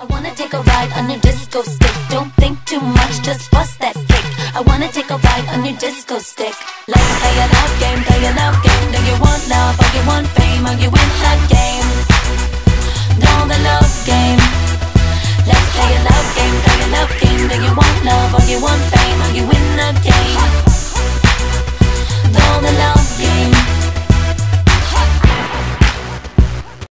I wanna take a ride on your disco stick. Don't think too much, just bust that kick. I wanna take a ride on your disco stick. Let's play a love game, play a love game. Do you want love or you want fame? Are you in the game? Know the love game. Let's play a love game, play a love game. Do you want love or you want fame? Are you in?